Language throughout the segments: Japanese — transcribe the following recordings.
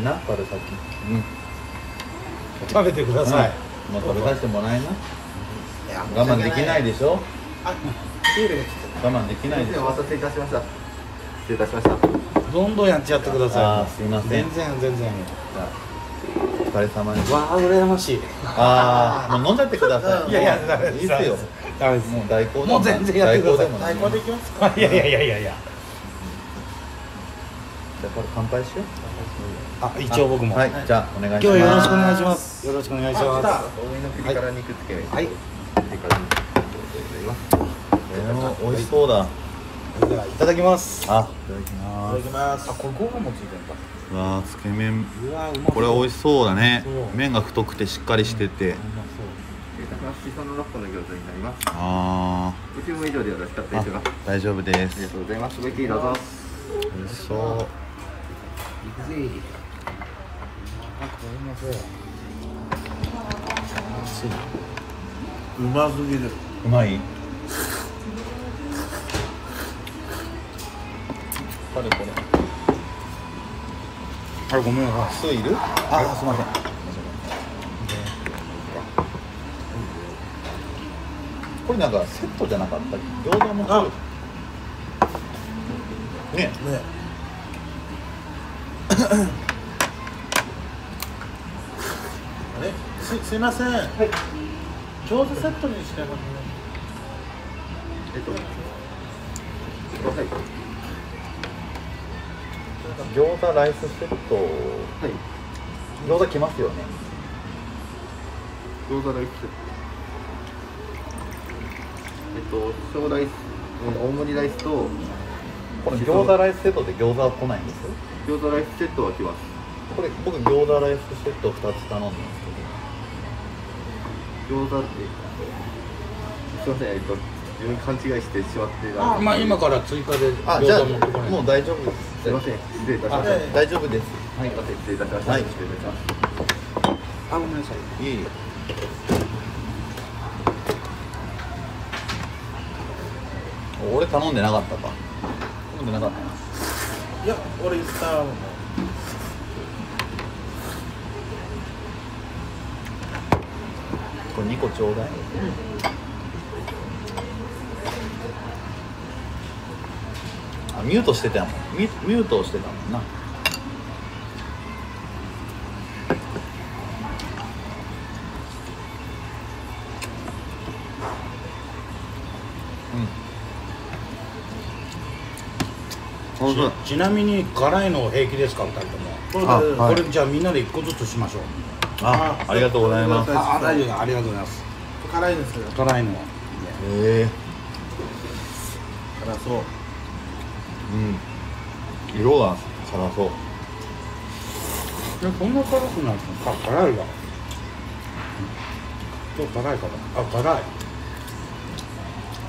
れな春先うん。食べてください、もう食べさせてもらえな。我慢できないでしょ？あ我慢できないでしょ？お待たせいたしました。失礼いたしました。てどんどんやっちゃってください。すいません。全然全然。お疲れ様ですわあ羨ましい。ああもう飲んじゃってください。いやいやダメいいっすよ。ダメです。もう代行でもう全然やってください。代行できますか。いやいやいやいやいやこれ乾杯しよう。あ一応僕も、はいじゃあお願いし今ます。日よろしくお願いします。よろしくお願いします。大の首から肉付け。はい。首から肉付けますえー美味しそうだ。い。ただきますあいただきまいただきます。あこれご飯もついてるんだ。すわあつけ麺。うわうまこれ美味しそうだね。麺が太くてしっかりしてて。の6個の餃子になります。あご注文以上でよろしかったでしょうか大丈夫でありがすとうございます。ごゆっくりどうぞ。美味しそう行くぜ。あこれうまそううますぎる。うまい。これこれ。あれ。ごめんなさい。酢いるあすいません。これなんかセットじゃなかった餃子もあ。ね。ね。あれすすいません。はい餃子セットにしてますねえっとはい餃子ライスセット。はい。餃子来ますよね。餃子ライスえっと小ライス大盛りライスとこれ餃子ライスセットで餃子は来ないんですよ餃子ライスセットは来ます。これ僕餃子ライスセット2つ頼んだんです餃子ってすいませんえっと自分勘違いしてしまってあまあ今から追加でけどあじゃあ餃子持ってこないもう大丈夫です。すいません失礼いたしまあした大丈夫です。はい、失礼いたしました。はい。失礼いたします。あごめんなさい。いい俺頼んでなかったか。頼んでなかったないや俺言ったもんこれ2個ちょうだい。あミュートしてたもん。ミュミュートしてたもんな。うん本ちちなみに辛いの平気ですか？二人とも。これじゃあみんなで一個ずつしましょう。あありがとうございます。ああ大丈夫ありがとうございます。辛いですよ辛いの。え。辛そう。えうん。色が辛そう。えこんな辛くないの？か辛いわ。今日辛いかな？あ辛い。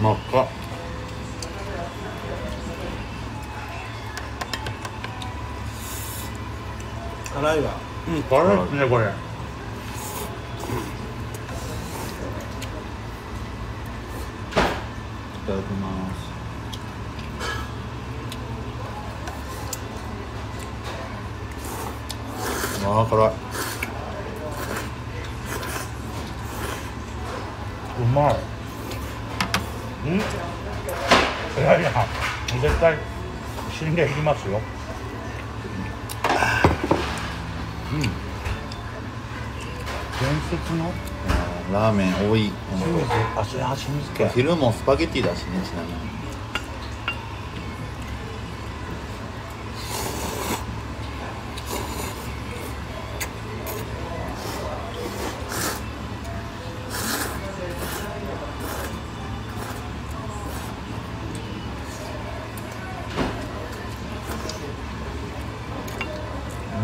真っ赤辛いわ。うん辛いですねこれ。いただきます。ああ辛い。うまい。うん。いやいや絶対死んでいきますようん伝説の？ラーメン多い昼もスパゲティだしねちなみに。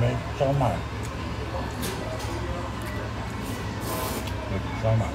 めっちゃうまいめっちゃうま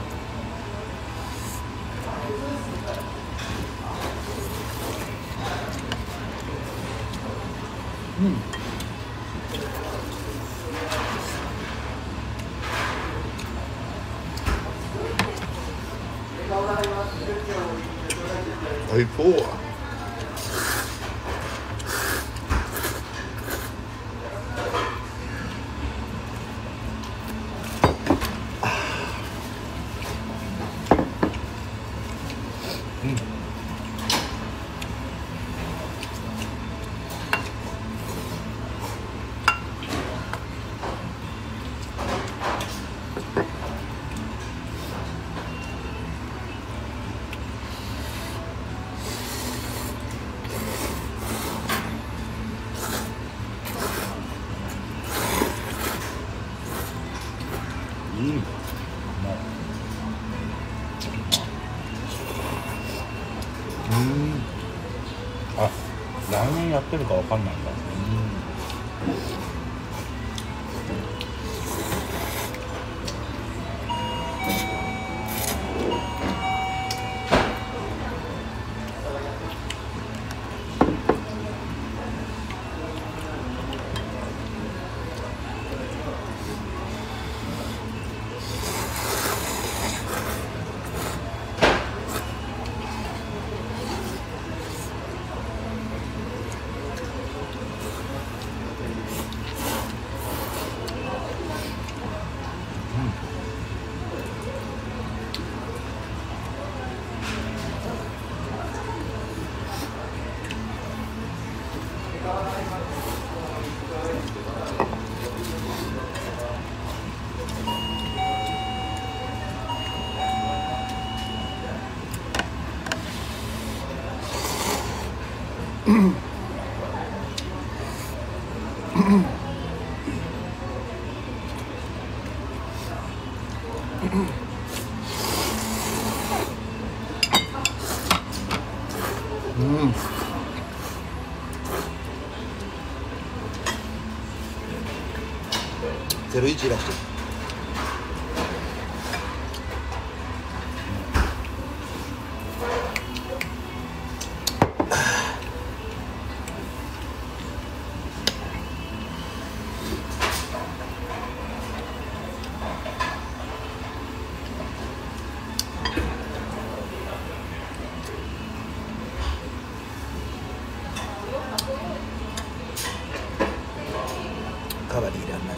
るかわかんない。うん。ゼロ一出してバリいらない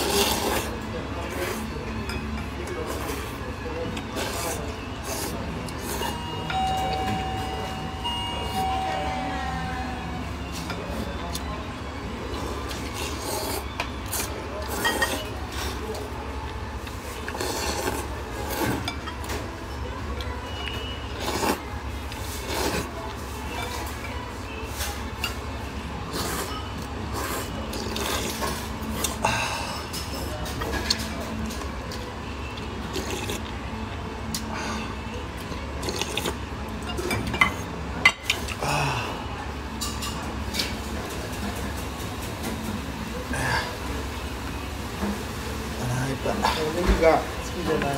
腹減ったネギが好きじゃない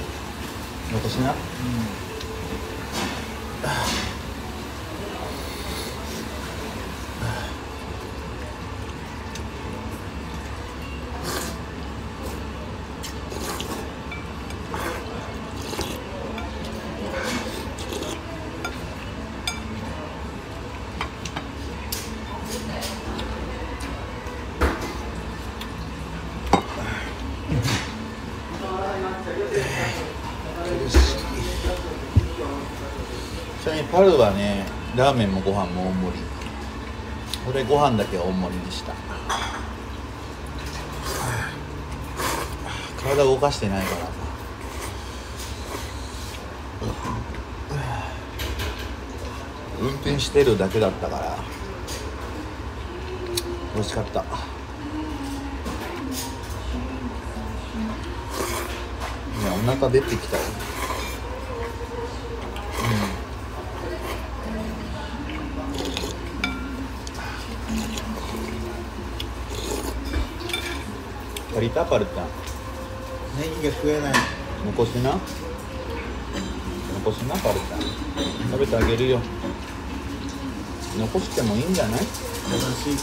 私な苦しいちなみにパルはねラーメンもご飯も大盛り。俺ご飯だけ大盛りにした。体動かしてないからさ。運転してるだけだったから。美味しかった。いやお腹出てきたよ。あげるよ。残してもいいんじゃない？優しい。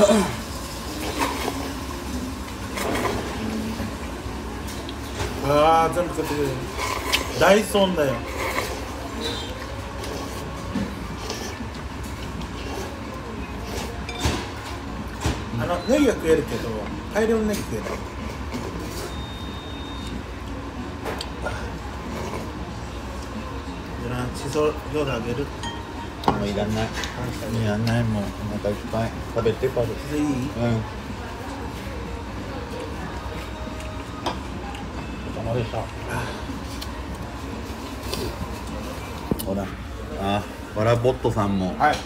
ああ全部買ってくれる大損だよネギは食えるけど大量のネギ食えない。じゃあしそ餃子あげる。もういらない。いらないもうお腹いっぱい。食べてパルでいい？うん。お疲れ様でした。ほら。あわらボットさんもはい。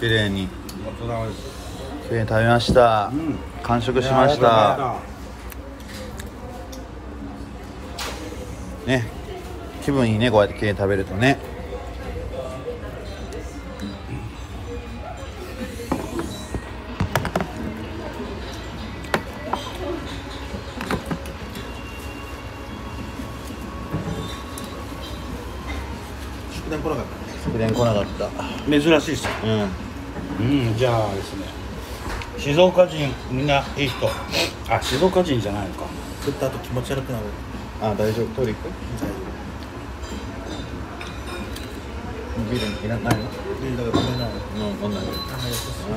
綺麗に。ごちそうさまです綺麗に食べました、うん完食しました。ね。気分いいね。こうやって綺麗に食べるとね。祝電来なかった。祝電来なかった。珍しいですうん。うんじゃあですね静岡人みんないい人。あ静岡人じゃないのか。食った後気持ち悪くなる。あ大丈夫？トイレ行く大丈ビールいらないの？夫ビールだから食べないうん飲んないあ優し。い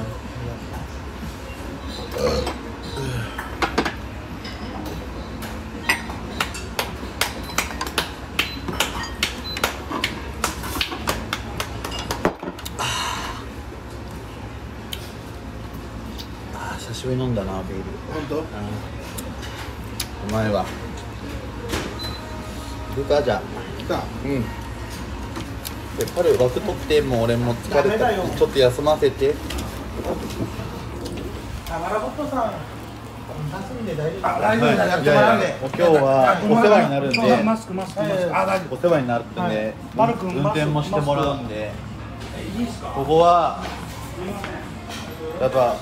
あー久しぶりに飲んだなビール。本当？うまいわ行くかじゃあ。来たうん。で彼枠取ってもう俺も疲れた。ちょっと休ませて。あわらぼっとさん。休みで大丈夫あ大丈夫だ。やってもらうんで。今日はお世話になるんで。マスクマスクマスク。あ大丈お世話になるんで、運転もしてもらうんで。夫いいですか？ここはやっぱ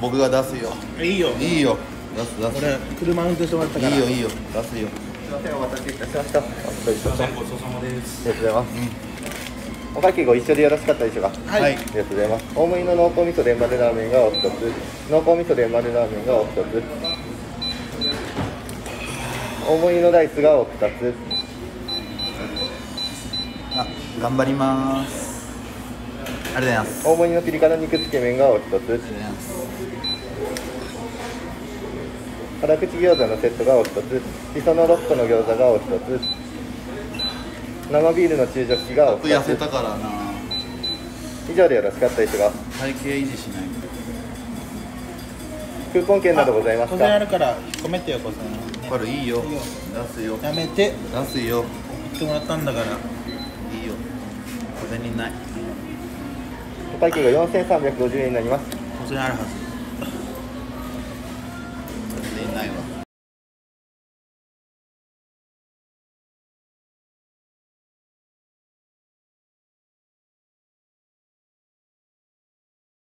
僕が出すよ。いいよ。いいよ。出す出す。俺車運転してもらったから。いいよいいよ。出すよ。すいませんお待たせいたしました。ごちそうさまです。ありがとうございます、お会計ご一緒でよろしかったでしょうか？はい。はいありがとうございます。大盛りの濃厚味噌伝丸ラーメンがお一つ。濃厚味噌伝丸ラーメンがお一つ。大盛りのライスがお二つ。あ頑張りますありがとうございます。大盛りのピリ辛肉つけ麺がお一つ。ありがとうございます辛口餃子のセットがお一つ。しその6個の餃子がお一つ。生ビールの中ジョッキがお二痩せつたからな。以上でよろしかったでしょうか体型維持しないクーポン券などございます小銭あかるから込めてよ小銭これいいよ。いいよ。出すよ。やめて。出すよ。言ってもらったんだから。いいよ。小銭ない。お会計が4350円になります。当然あるはず。